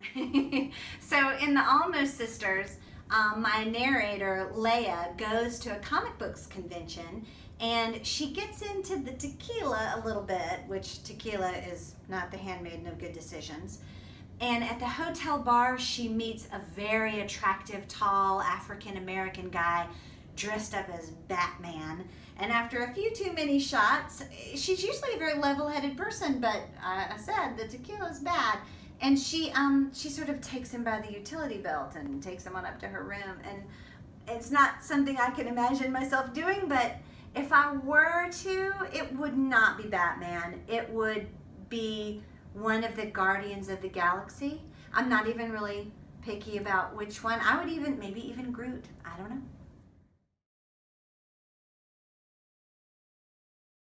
so in the Almost Sisters, um, my narrator, Leia, goes to a comic books convention and she gets into the tequila a little bit, which tequila is not the handmaiden of good decisions. And at the hotel bar, she meets a very attractive, tall African American guy dressed up as Batman. And after a few too many shots, she's usually a very level-headed person, but uh, I said the tequila's bad. And she um, she sort of takes him by the utility belt and takes him on up to her room. And it's not something I can imagine myself doing, but if I were to, it would not be Batman. It would be one of the Guardians of the Galaxy. I'm not even really picky about which one. I would even, maybe even Groot. I don't know.